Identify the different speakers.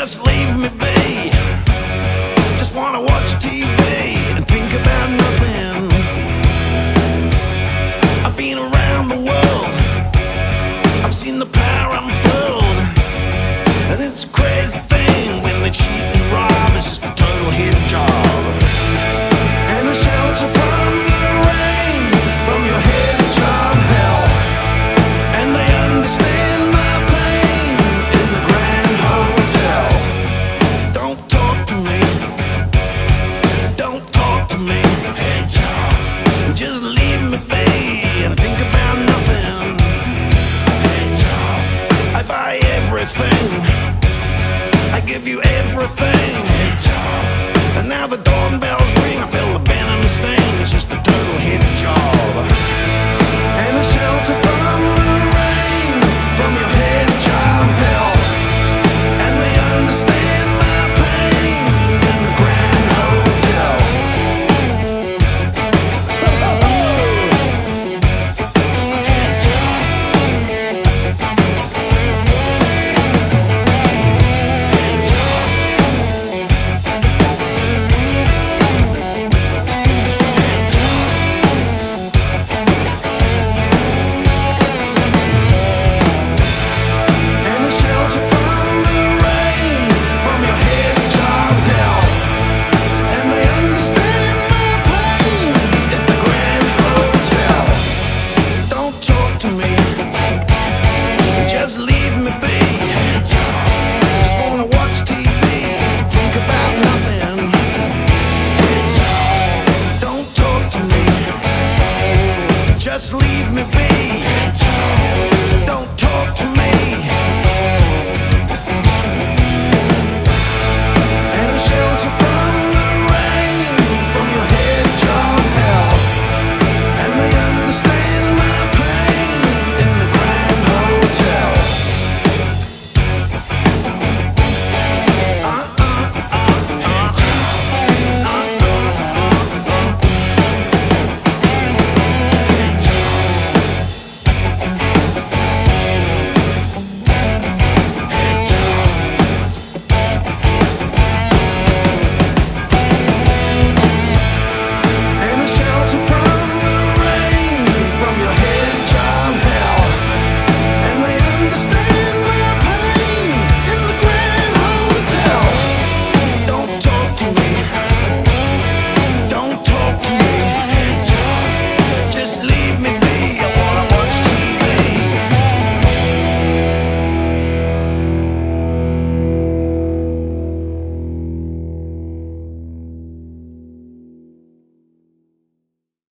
Speaker 1: just leave me be. Just wanna watch TV. Just leave me be. Just wanna watch TV, think about nothing. Don't talk to me. Just leave me be.